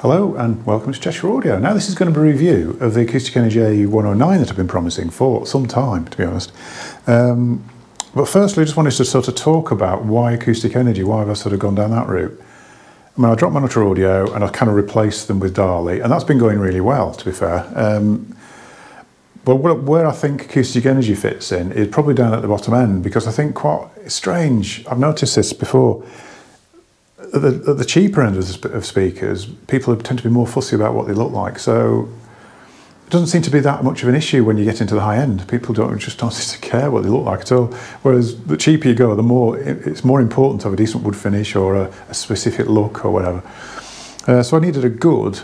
Hello and welcome to Cheshire Audio. Now this is going to be a review of the Acoustic Energy A109 that I've been promising for some time, to be honest. Um, but firstly, I just wanted to sort of talk about why Acoustic Energy, why have I sort of gone down that route. I mean, I dropped Monitor Audio and I kind of replaced them with DALI, and that's been going really well, to be fair. Um, but where I think acoustic energy fits in is probably down at the bottom end because I think quite strange. I've noticed this before. At the, at the cheaper end of, of speakers, people tend to be more fussy about what they look like. So it doesn't seem to be that much of an issue when you get into the high end. People don't just don't seem to care what they look like at all. Whereas the cheaper you go, the more it's more important to have a decent wood finish or a, a specific look or whatever. Uh, so I needed a good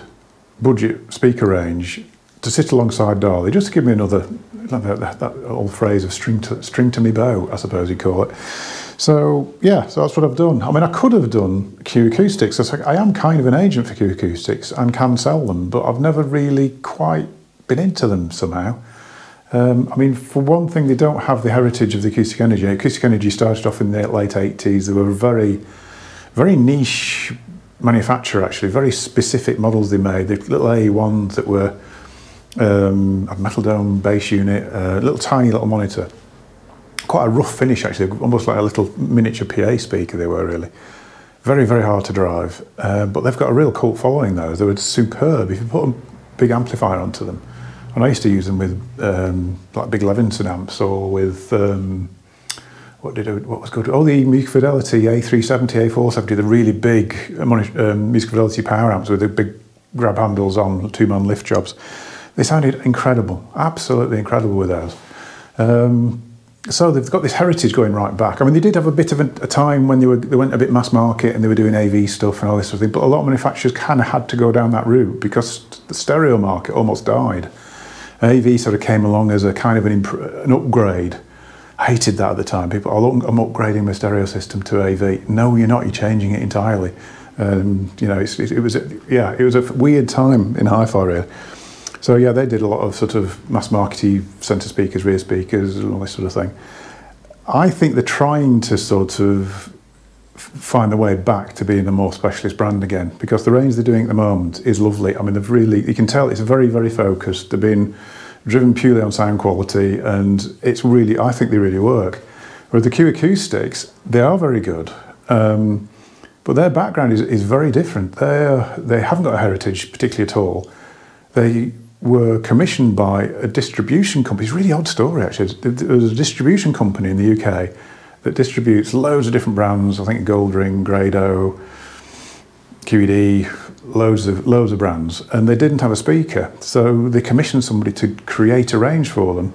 budget speaker range to sit alongside DALI, just to give me another, that, that old phrase of string to, string to me bow, I suppose you call it. So yeah, so that's what I've done. I mean, I could have done Q Acoustics. I am kind of an agent for Q Acoustics and can sell them, but I've never really quite been into them somehow. Um, I mean, for one thing, they don't have the heritage of the Acoustic Energy. Acoustic Energy started off in the late 80s. They were very, very niche manufacturer, actually, very specific models they made. The little A1s that were um, a metal dome bass unit, a little tiny little monitor. Quite a rough finish actually, almost like a little miniature PA speaker they were really. Very, very hard to drive, uh, but they've got a real cult following those. They were superb. If you put a big amplifier onto them, and I used to use them with um, like big Levinson amps or with um, what did it, what was good? Oh, the Musical Fidelity A370, A470, the really big um, Musical Fidelity power amps with the big grab handles on two-man lift jobs. They sounded incredible, absolutely incredible with those. Um, so they've got this heritage going right back. I mean, they did have a bit of a, a, time when they were they went a bit mass market and they were doing AV stuff and all this sort of thing. But a lot of manufacturers kind of had to go down that route because the stereo market almost died. AV sort of came along as a kind of an, an upgrade. I hated that at the time. People, oh, I'm upgrading my stereo system to AV. No, you're not. You're changing it entirely. Um, you know, it, it was a, yeah, it was a weird time in hi-fi really. So yeah, they did a lot of sort of mass markety centre speakers, rear speakers, and all this sort of thing. I think they're trying to sort of find the way back to being a more specialist brand again because the range they're doing at the moment is lovely. I mean, they've really, you can tell it's very, very focused. They've been driven purely on sound quality and it's really, I think they really work. With the Q Acoustics, they are very good. Um, but their background is, is very different. They they haven't got a heritage particularly at all. They were commissioned by a distribution company. It's a really odd story, actually. There was a distribution company in the UK that distributes loads of different brands. I think Goldring, Grado, QED, loads of loads of brands, and they didn't have a speaker, so they commissioned somebody to create a range for them,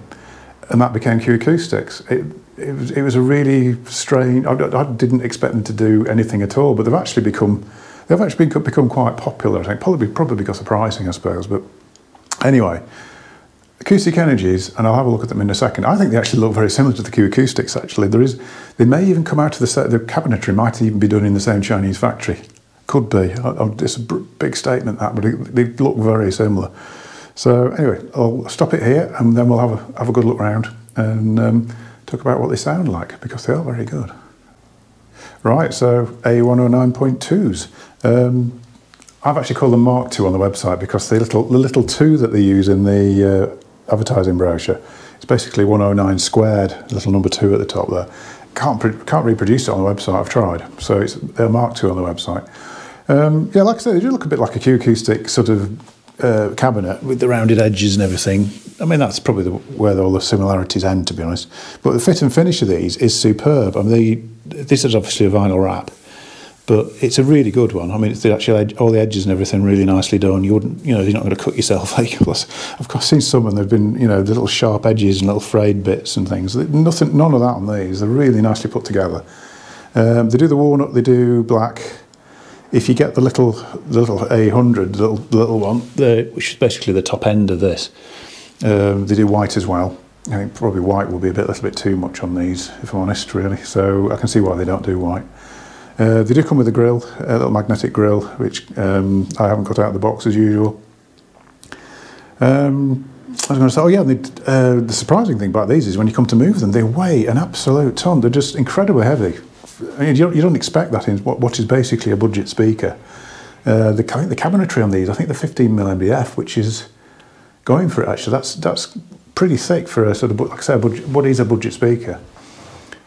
and that became Q Acoustics. It, it was, it was a really strange. I, I didn't expect them to do anything at all, but they've actually become they've actually become quite popular. I think probably probably because of pricing, I suppose, but Anyway, acoustic energies, and I'll have a look at them in a second. I think they actually look very similar to the Q acoustics. Actually, there is, they may even come out of the the cabinetry might even be done in the same Chinese factory. Could be. It's a big statement that, but they look very similar. So anyway, I'll stop it here, and then we'll have a have a good look around and um, talk about what they sound like because they are very good. Right, so A109.2s. Um, I've actually called them Mark II on the website because the little the little two that they use in the uh, advertising brochure is basically 109 squared, little number two at the top there. Can't can't reproduce it on the website. I've tried, so it's they're Mark II on the website. Um, yeah, like I said, they do look a bit like a Q acoustic sort of uh, cabinet with the rounded edges and everything. I mean, that's probably the, where all the similarities end, to be honest. But the fit and finish of these is superb. I mean, they, this is obviously a vinyl wrap, but it's a really good one. I mean, it's the actual all the edges and everything really nicely done. You wouldn't, you know, you're not going to cut yourself. I've seen some and they've been, you know, the little sharp edges and little frayed bits and things. Nothing, none of that on these. They're really nicely put together. Um, they do the walnut, they do black. If you get the little, the little A100, the little, the little one, the, which is basically the top end of this, um, they do white as well. I think probably white will be a bit, little bit too much on these, if I'm honest, really. So I can see why they don't do white. Uh, they do come with a grill, a little magnetic grill, which um, I haven't got out of the box as usual. Um, I was going to say, oh yeah, they, uh, the surprising thing about these is when you come to move them, they weigh an absolute ton. They're just incredibly heavy. I mean, you, don't, you don't expect that in what, what is basically a budget speaker. Uh, the, the cabinetry on these, I think the 15mm MDF, which is going for it actually, that's, that's pretty thick for a sort of, like I budget, what is a budget speaker.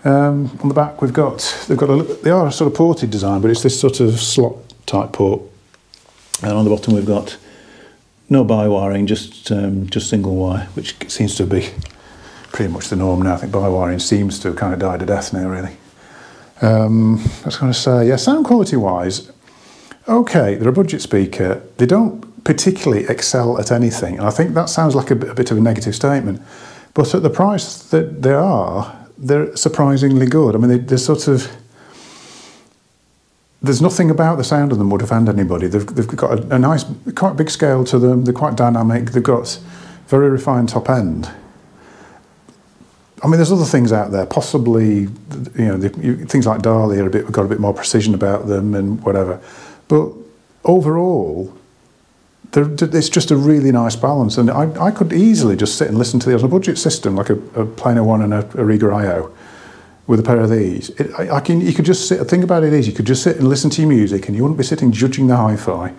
Um, on the back we've got, they've got a, they are a sort of ported design, but it's this sort of slot type port. And on the bottom we've got no bi-wiring, just um, just single wire, which seems to be pretty much the norm now. I think bi-wiring seems to have kind of died a death now, really. Um, I was going to say, yeah, sound quality wise, okay, they're a budget speaker. They don't particularly excel at anything, and I think that sounds like a a bit of a negative statement. But at the price that they are, they're surprisingly good. I mean, they, they're sort of there's nothing about the sound of them would offend anybody. They've, they've got a, a, nice, quite big scale to them. They're quite dynamic. They've got very refined top end. I mean, there's other things out there. Possibly, you know, the, you, things like Dali are a bit got a bit more precision about them and whatever. But overall, it's just a really nice balance. And I, I could easily just sit and listen to these on a budget system, like a, a One and a, a Rega IO with a pair of these. It, I, I, can, you could just sit, the thing about it is you could just sit and listen to your music and you wouldn't be sitting judging the hi-fi.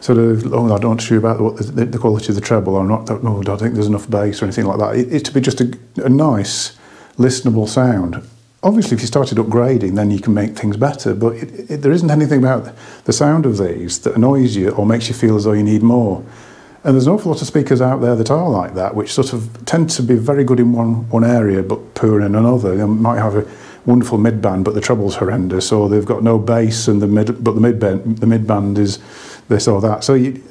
Sort of, oh, I don't sure about what the, the, quality of the treble or not, oh, I don't think there's enough bass or anything like that. It, to be just a, a nice, listenable sound. Obviously, if you started upgrading, then you can make things better, but it, it, there isn't anything about the sound of these that annoys you or makes you feel as though you need more. And there's an awful lot of speakers out there that are like that, which sort of tend to be very good in one, one area but poor in another. They might have a wonderful mid band, but the treble's horrendous, or they've got no bass and the mid, but the mid band, the mid band is this or that. So, you,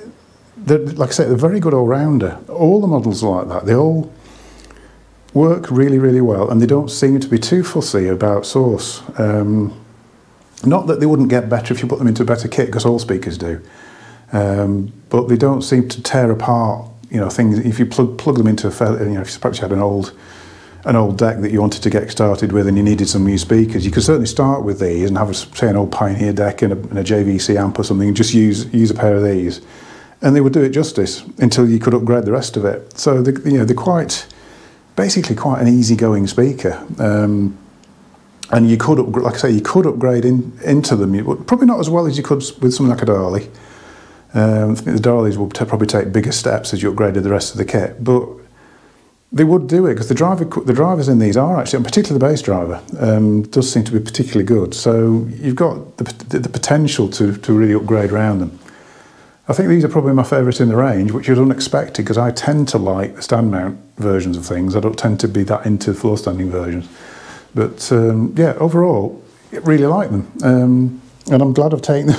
like I say, they're very good all rounder. All the models are like that. They all work really, really well, and they don't seem to be too fussy about source. Um, not that they wouldn't get better if you put them into a better kit, because all speakers do. Um, but they don't seem to tear apart. You know, things if you plug plug them into a you know, if perhaps you had an old an old deck that you wanted to get started with and you needed some new speakers, you could certainly start with these and have, a, say, an old Pioneer deck and a, and a JVC amp or something and just use use a pair of these, and they would do it justice until you could upgrade the rest of it. So you know they're quite basically quite an easygoing speaker. Um, and you could, like I say, you could upgrade in, into them. You, probably not as well as you could with something like a Dali. Um, I think the Dalis will probably take bigger steps as you upgraded the rest of the kit, but they would do it because the driver, the drivers in these are actually, and particularly the bass driver, um, does seem to be particularly good. So you've got the, the, potential to, to really upgrade around them. I think these are probably my favourite in the range, which is unexpected because I tend to like the stand mount versions of things. I don't tend to be that into floor standing versions. But um, yeah, overall, I really like them. Um, and I'm glad I've taken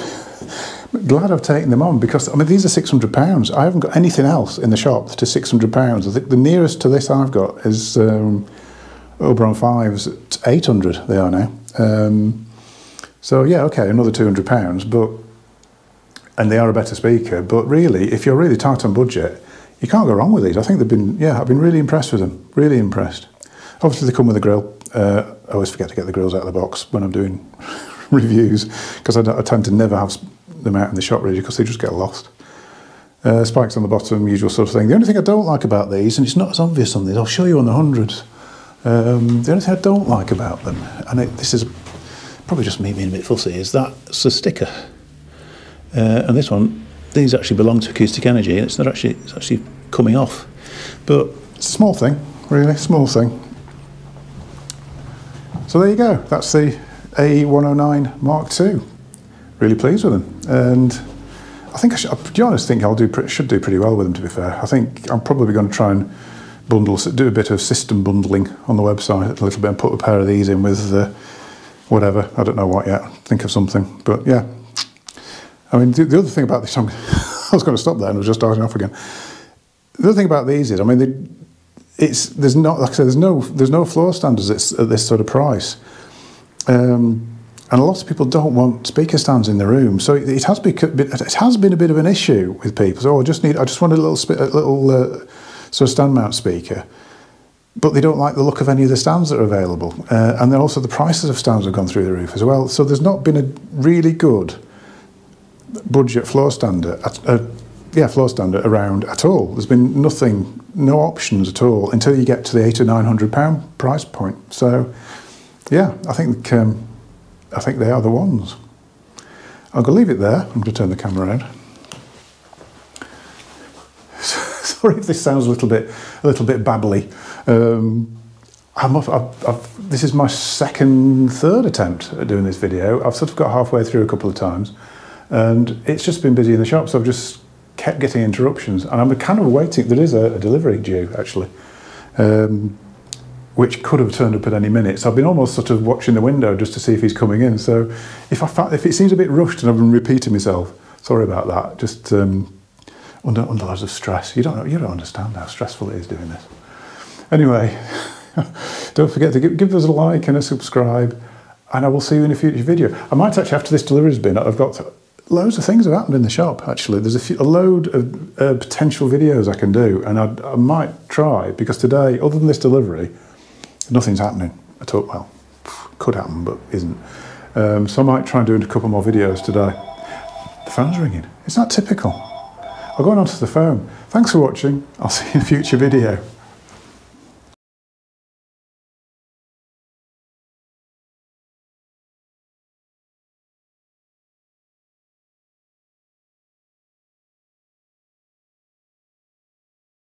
glad I've taken them on because I mean these are six hundred pounds. I haven't got anything else in the shop to six hundred pounds. I think the nearest to this I've got is um, Oberon fives at eight hundred. They are now. Um, so yeah, okay, another two hundred pounds, but and they are a better speaker. But really, if you're really tight on budget, you can't go wrong with these. I think they've been yeah, I've been really impressed with them. Really impressed. Obviously, they come with a grill. Uh, I always forget to get the grills out of the box when I'm doing reviews because I, I, tend to never have them out in the shop really because they just get lost. Uh, spikes on the bottom, usual sort of thing. The only thing I don't like about these, and it's not as obvious on these, I'll show you on the hundreds. Um, the only thing I don't like about them, and it, this is probably just me being a bit fussy, is that's a sticker. Uh, and this one, these actually belong to Acoustic Energy, it's not actually it's actually coming off. But it's a small thing, really, small thing. So there you go. That's the A109 Mark II really pleased with them. And I think I should, to be honest, think I'll do should do pretty well with them. To be fair, I think I'm probably going to try and bundle, do a bit of system bundling on the website a little bit, and put a pair of these in with the whatever. I don't know what yet. Think of something, but yeah. I mean, the, the other thing about this, I'm, I was going to stop there and I was just starting off again. The other thing about these is, I mean, they, it's there's not like I said, there's no there's no floor standards at this sort of price. Um, and a lot of people don't want speaker stands in the room. So it, has been it has been a bit of an issue with people. So oh, I just need I just want a little a little uh, sort of stand mount speaker, but they don't like the look of any of the stands that are available. Uh, and then also the prices of stands have gone through the roof as well. So there's not been a really good budget floor standard. Uh, yeah, floor standard around at all. There's been nothing, no options at all until you get to the eight or nine hundred pound price point. So, yeah, I think um, I think they are the ones. I'm going to leave it there. I'm going to turn the camera around. Sorry if this sounds a little bit, a little bit babbly. Um, I'm off, I've, I've, this is my second, third attempt at doing this video. I've sort of got halfway through a couple of times, and it's just been busy in the shop, so I've just kept getting interruptions, and I'm kind of waiting. There is a, a delivery due actually. Um, which could have turned up at any minute. So I've been almost sort of watching the window just to see if he's coming in. So if I if it seems a bit rushed and I've been repeating myself, sorry about that. Just um, under under loads of stress. You don't know you don't understand how stressful it is doing this. Anyway, don't forget to give, give us a like and a subscribe, and I will see you in a future video. I might actually after this delivery's been, I've got loads of things have happened in the shop actually. There's a, few, a load of uh, potential videos I can do, and I, I might try because today, other than this delivery nothing's happening at all. Well, could happen, but isn't. Um, so I might try and do a couple more videos today. The phone's ringing. It's not typical. I'll go on to the phone. Thanks for watching. I'll see you in a future video.